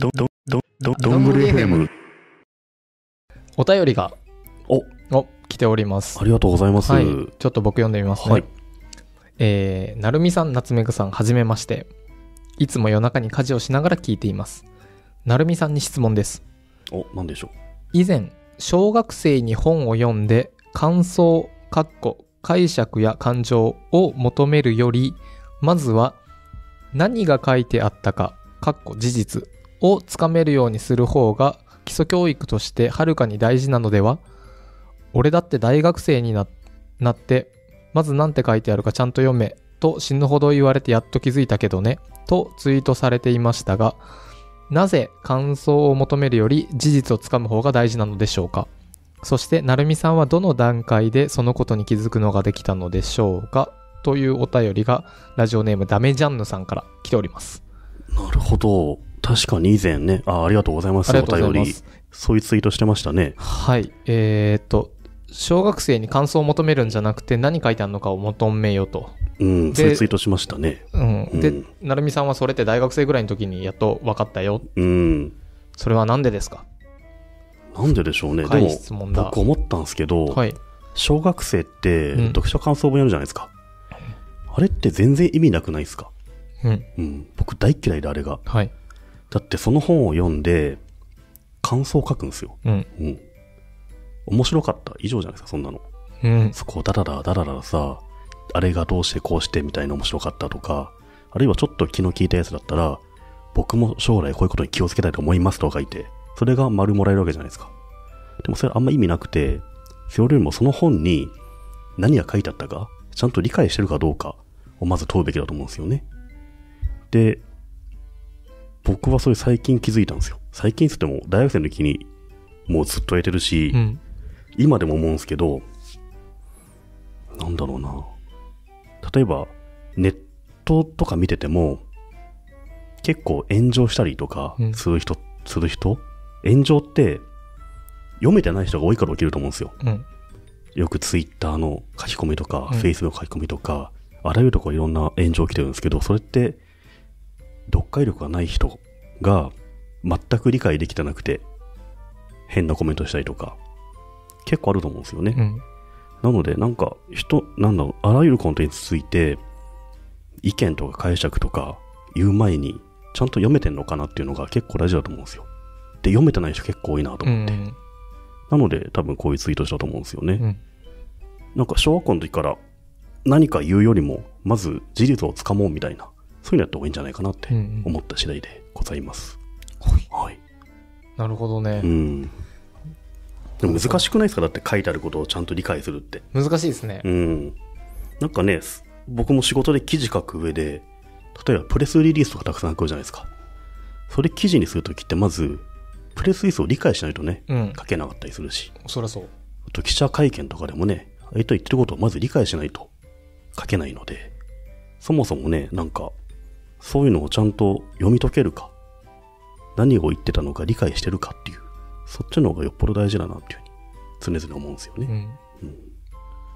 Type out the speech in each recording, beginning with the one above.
ど、ど、ど、ど、どんぐり FM。お便りが、お、お、来ておりますあ。りがとうございます。はい。ちょっと僕読んでみますね。はいえー、なるみさん、なつめぐさん、はじめまして。いつも夜中に家事をしながら聞いています。なるみさんに質問です。お、なんでしょう以前、小学生に本を読んで、感想、かっこ、解釈や感情を求めるより、まずは、何が書いてあったか、かっこ事実をつかめるようにする方が、基礎教育としてはるかに大事なのでは？俺だって大学生になって、まず何て書いてあるかちゃんと読め、と死ぬほど言われてやっと気づいたけどね、とツイートされていましたが、なぜ感想を求めるより事実をつかむ方が大事なのでしょうか？そして、なるみさんはどの段階でそのことに気づくのができたのでしょうか？というお便りが、ラジオネームダメジャンヌさんから来ております。なるほど。確かに以前ね、あ、ありがとうございます。お便り。そういうツイートしてましたね。はい。えーっと、小学生に感想を求めるんじゃなくて何書いてあるのかを求めよと。うん、でそういうツイートしましたね。うん。でうん、なるみさんはそれって大学生ぐらいの時にやっと分かったよ。うん。それはなんでですか？なんででしょうね。でも。僕思ったんですけど、はい。小学生ってうん読書感想文やるじゃないですか。あれって全然意味なくないですか？うん。うん。僕大嫌いであれが。はい。だってその本を読んで、感想を書くんですよ。うん。うん。面白かった以上じゃないですか、そんなの。うん。そこをダラダラダラダラさ、あれがどうしてこうしてみたいな面白かったとか、あるいはちょっと気の利いたやつだったら、僕も将来こういうことに気をつけたいと思いますとか書いて、それが丸もらえるわけじゃないですか。でもそれあんま意味なくて、それよりもその本に何が書いてあったか、ちゃんと理解してるかどうかをまず問うべきだと思うんですよね。で、僕はそれ最近気づいたんですよ。最近っつっても大学生の時にもうずっとやってるし、うん。今でも思うんですけど、なんだろうな。例えば、ネットとか見てても、結構炎上したりとかうんする人、する人？炎上って、読めてない人が多いから起きると思うんですよ。うん。よくツイッターの書き込みとか、うんフェイスの書き込みとか、あらゆるところいろんな炎上起きてるんですけど、それって、読解力がない人が全く理解できてなくて、変なコメントしたりとか、結構あると思うんですよね。うん。なので、なんか、人、なんだろう、あらゆるコンテンツについて、意見とか解釈とか言う前に、ちゃんと読めてんのかなっていうのが結構大事だと思うんですよ。で、読めてない人結構多いなとう思って。ん。なので、多分こういうツイートしたと思うんですよね。うん。なんか小学校の時から何か言うよりも、まず事実をつかもうみたいな、そういうのやった方がいいんじゃないかなってうん。思った次第でございます。はい。なるほどねう。ん。でも難しくないですか？だって書いてあることをちゃんと理解するって。難しいですねう。ん。なんかね、す僕も仕事で記事書く上で、例えばプレスリリースとかたくさん書くじゃないですか。それ記事にするときってまず、プレスリリースを理解しないとね、うん。書けなかったりするし、そりゃそう。あと記者会見とかでもね、あれと言ってることをまず理解しないと書けないので、そもそもね、なんか、そういうのをちゃんと読み解けるか、何を言ってたのか理解してるかっていう、そっちの方がよっぽど大事だなっていうふうに常々思うんですよね。うんうん。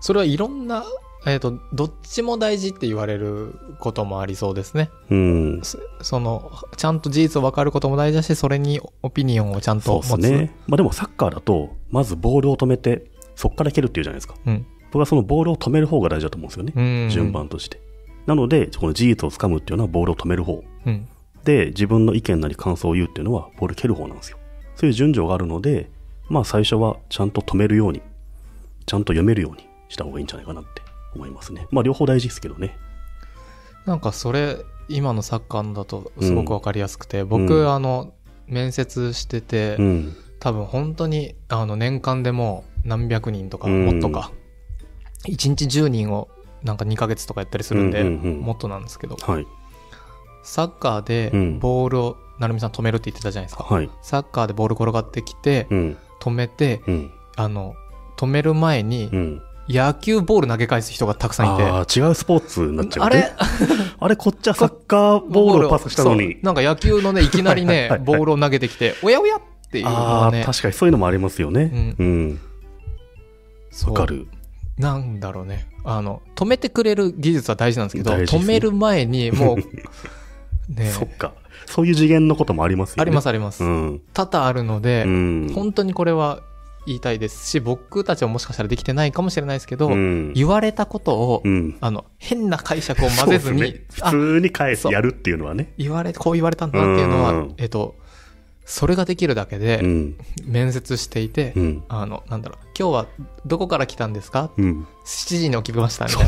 それはいろんな、えっ、と、どっちも大事って言われることもありそうですね。うん。そその、ちゃんと事実を分かることも大事だし、それにオピニオンをちゃんそうと持つ。ですね。まあでもサッカーだと、まずボールを止めて、そこから蹴るっていうじゃないですか。うん。僕はそのボールを止める方が大事だと思うんですよね。うん。順。番として。なので、この事実をつかむっていうのはボールを止める方。うん。で、自分の意見なり感想を言うっていうのはボールを蹴る方なんですよ。そういう順序があるので、まあ最初はちゃんと止めるように、ちゃんと読めるようにした方がいいんじゃないかなって思いますね。まあ両方大事ですけどね。なんかそれ、今のサッカーだとすごくわかりやすくて、う僕、んあの、面接してて、うん。多分本当に、あの、年間でもう何百人とか、うんもっとか、1日10人をなんか2ヶ月とかやったりするんで、もっとなんですけど、はい。サッカーでうんボールを、なるみさん止めるって言ってたじゃないですか。はい。サッカーでボール転がってきて、うん。止めて、うん。あの、止める前にう、ん。野球ボール投げ返す人がたくさんいて、ああ、違うスポーツになっちゃう、あれ？あれ、こっちはサッカーボールをパスしたのに。なんか野球のね、いきなりねボールを投げてきて、おやおやっていうのああ、をね、確かにそういうのもありますよね。うん。そうわかる。なんだろうね。あの、止めてくれる技術は大事なんですけど、ね止める前にもう、ねそっか。そういう次元のこともありますよね。ありますあります。うん。多々あるので、うん。本当にこれは言いたいですし、僕たちはもしかしたらできてないかもしれないですけど、うん。言われたことを、うん。あの、変な解釈を混ぜずに、ねあ、普通に返す、やるっていうのはね。言われ、こう言われたんだなっていうのは、うんえっと、それができるだけで、うん。面接していて、うん。あの、なんだろう、今日はどこから来たんですか？うん。?7 時に起きました、みた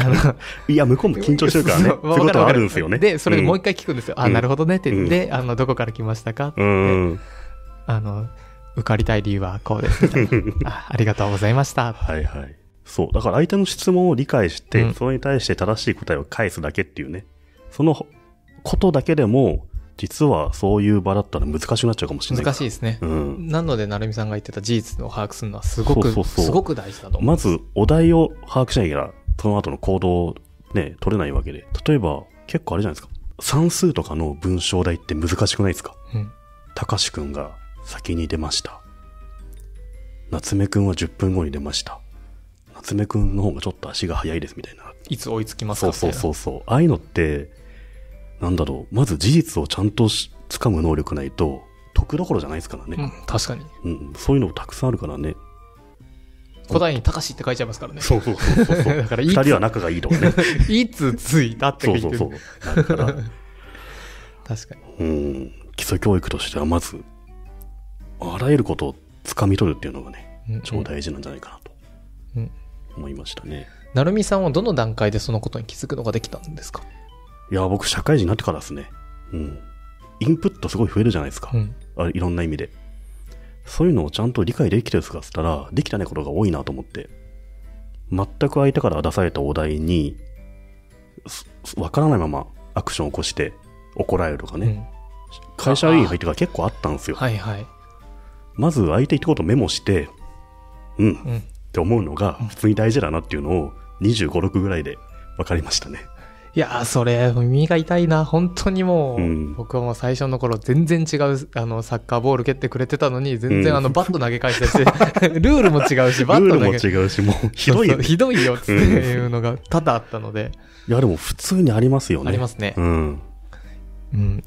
いな。いや、向こうも緊張してるからね。そういうことはあるんですよね。で、それでもう一回聞くんですよ。あ、うんなるほどねって言って、うあの、どこから来ましたか？ってうん。あの、受かりたい理由はこうです、みたいな。あありがとうございました。はいはい。そう。だから相手の質問を理解して、うんそれに対して正しい答えを返すだけっていうね。そのことだけでも、実はそういう場だったら難しくなっちゃうかもしれないから。難しいですね。うん。なので、なるみさんが言ってた事実を把握するのはすごく、そうそうそうすごく大事だと。まず、お題を把握しなきゃ、その後の行動をね、取れないわけで。例えば、結構あれじゃないですか。算数とかの文章題って難しくないですか？うん。たかしくんが先に出ました。夏目くんは10分後に出ました。夏目くんの方がちょっと足が速いですみたいな。いつ追いつきますかそうそうそうそう。ああいうのって、なんだろう。まず事実をちゃんとし掴む能力ないと、得どころじゃないですからうね。ん、確かに。うん。そういうのたくさんあるからね。答えに高しって書いちゃいますからね。そうそうそうそうそう。だから二人は仲がいいとかね。いつ着いたって書いうてる。そそうそう。だから、確かに。うん。基礎教育としてはまず、あらゆることを掴み取るっていうのがね、うん超大事なんじゃないかなとうん思いましたね。なるみさんはどの段階でそのことに気づくのができたんですか？いや、僕社会人になってからですね。うん。インプットすごい増えるじゃないですか。うん。あいろんな意味で。そういうのをちゃんと理解できてるかっつったら、できてないことが多いなと思って。全く相手から出されたお題に、すすわからないままアクションを起こして怒られるとかね。うん会社員入ってから結構あったんですよ。はいはい。まず相手言ったことをメモして、うん、っうん。て思うのが普通に大事だなっていうのを25、6ぐらいで分かりましたね。いやー、それ、耳が痛いな。本当にもう、うん僕はもう最初の頃、全然違う、あの、サッカーボール蹴ってくれてたのに、全然、うんあの、バット投げ返したし、ルールも違うし、バッルールもト投げ違うし、もうひどいひどいよっていうのが多々あったので、いや、でも普通にありますよね。ありますね。うん。うん。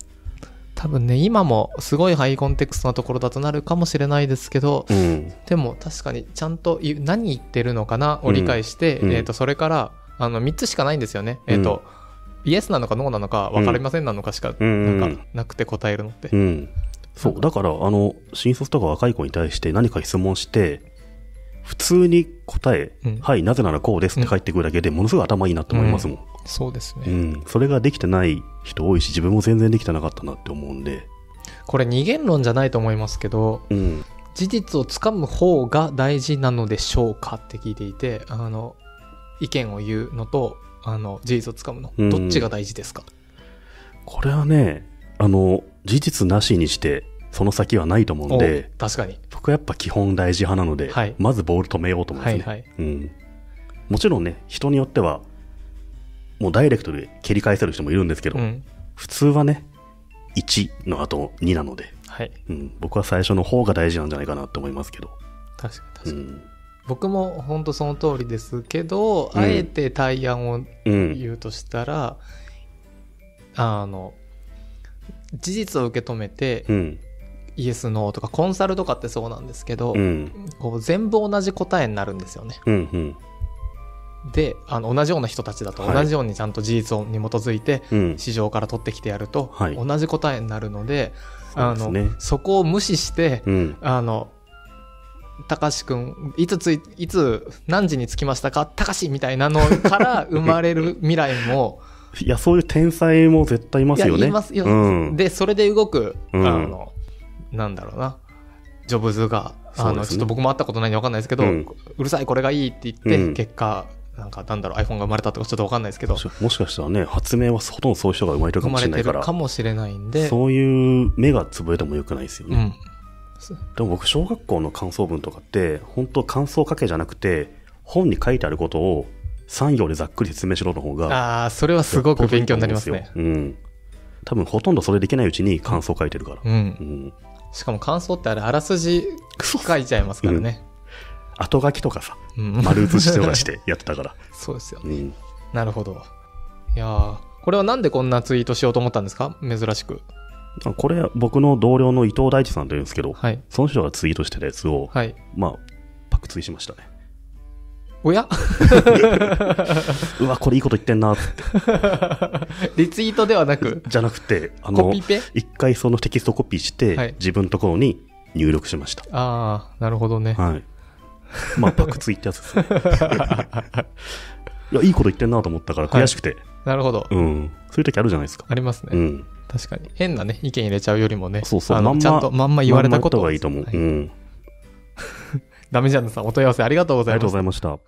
多分ね、今もすごいハイコンテクストなところだとなるかもしれないですけど、うん。でも確かにちゃんと何言ってるのかなを理解して、うんえっ、と、それから、あの、3つしかないんですよね。えっ、と、イエスなのかノーなのか分かりませんなのかしか、うんなんか、なくて答えるのって。うん。そう。だから、あの、新卒とか若い子に対して何か質問して、普通に答え、うんはい、なぜならこうですって返ってくるだけでものすごい頭いいなと思いますもん。そうですね。うん。それができてない人多いし、自分も全然できてなかったなって思うんで。これ二元論じゃないと思いますけど、うん。事実をつかむ方が大事なのでしょうかって聞いていて、あの、意見を言うのと、あの、事実をつかむの、うんどっちが大事ですか？これはね、あの、事実なしにして、その先はないと思うんで、お確かに。僕はやっぱ基本大事派なので、はいまずボール止めようと思うんですね。はいはい。うん。もちろんね、人によっては、もうダイレクトで蹴り返せる人もいるんですけど、うん。普通はね、1の後2なので、はい。うん、僕は最初の方が大事なんじゃないかなと思いますけど。確かに確かに。うん。僕も本当その通りですけど、うんあえて対案をうん。言うとしたら、あの、事実を受け止めて、うん。イエス、ノーとか、コンサルとかってそうなんですけど、うん。こう全部同じ答えになるんですよね。うん。うん。で、あの、同じような人たちだと、はい同じようにちゃんと事実に基づいて、うん。市場から取ってきてやると、はい同じ答えになるので、あの。そこを無視して、うん。あの、たかしくん、いつつい、いつ、何時に着きましたか？たかしみたいなのから 生まれる未来も、いや、そういう天才も絶対いますよね。いますよ。うん。で、それで動く、うんあの、なんだろうな、ジョブズが、あの、ちょっと僕も会ったことないんでわかんないですけど、ううんるさい、これがいいって言って、うん結果、なんか、なんだろう、iPhone が生まれたとかちょっとわかんないですけども、しかしたらね、発明はほとんどそういう人が生まれてるか生まれてるもしれないから、かもしれないんで、そういう目が潰れてもよくないですよね。うん。でも僕、小学校の感想文とかって、本当感想書けじゃなくて、本に書いてあることを3行でざっくり説明しろの方が、ああ、それはすごく勉強になりますね。うん。多分ほとんどそれできないうちに感想書いてるから。う。うんん。しかも感想ってあれ、あらすじ書いちゃいますからね。後書きとかさ、うん。丸写しとかしてやってたから。そうですよね。うん。なるほど。いやーこれはなんでこんなツイートしようと思ったんですか？珍しく。あこれ、僕の同僚の伊藤大地さんというんですけど、はい。その人がツイートしてたやつを、はい。まあ、パクツイしましたね。おや？うわ、これいいこと言ってんな、つって。リツイートではなく、じゃなくて、あの一回そのテキストコピーして、はい自分のところに入力しました。ああ、なるほどね。はい。まあ、パクツイってやつですね。いや、いいこと言ってんなと思ったから悔しくて。なるほど。うん。そういう時あるじゃないですか。ありますね。うん。確かに。変なね、意見入れちゃうよりもね。そうそう。あのまちゃんとまんま言われたことがいいと思う。はいうん。ダメジャンヌさんお問い合わせありがとうごありがとうございました。